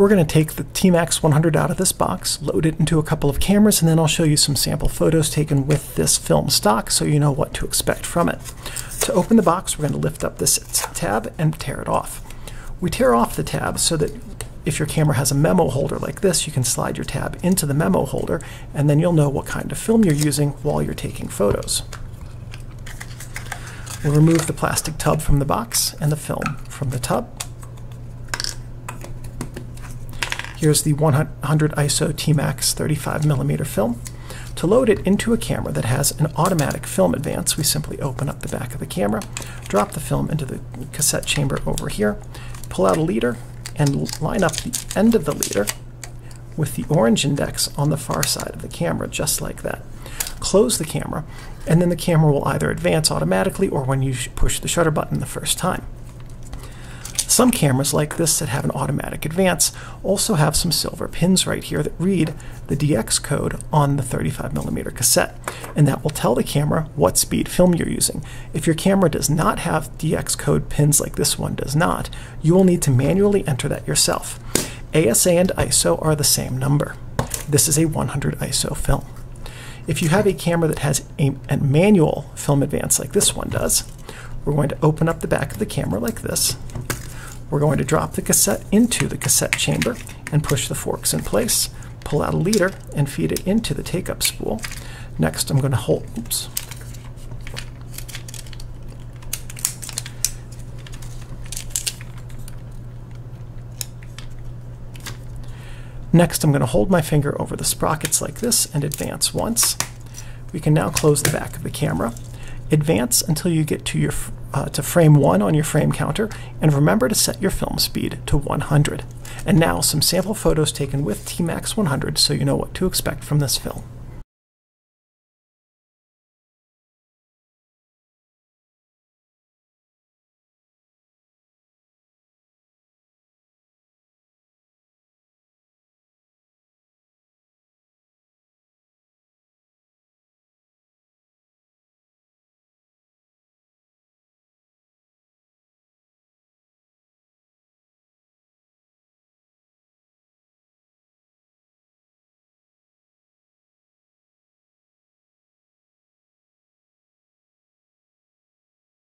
We're going to take the T-Max 100 out of this box, load it into a couple of cameras, and then I'll show you some sample photos taken with this film stock so you know what to expect from it. To open the box, we're going to lift up this tab and tear it off. We tear off the tab so that if your camera has a memo holder like this, you can slide your tab into the memo holder and then you'll know what kind of film you're using while you're taking photos. We'll remove the plastic tub from the box and the film from the tub. Here's the 100 ISO T-Max 35mm film. To load it into a camera that has an automatic film advance, we simply open up the back of the camera, drop the film into the cassette chamber over here, pull out a leader, and line up the end of the leader with the orange index on the far side of the camera, just like that. Close the camera, and then the camera will either advance automatically or when you push the shutter button the first time. Some cameras like this that have an automatic advance also have some silver pins right here that read the DX code on the 35mm cassette, and that will tell the camera what speed film you're using. If your camera does not have DX code pins like this one does not, you will need to manually enter that yourself. ASA and ISO are the same number. This is a 100 ISO film. If you have a camera that has a, a manual film advance like this one does, we're going to open up the back of the camera like this, we're going to drop the cassette into the cassette chamber and push the forks in place. Pull out a leader and feed it into the take-up spool. Next, I'm going to hold, oops. Next, I'm going to hold my finger over the sprockets like this and advance once. We can now close the back of the camera. Advance until you get to your uh, to frame 1 on your frame counter, and remember to set your film speed to 100. And now some sample photos taken with T-Max 100 so you know what to expect from this film.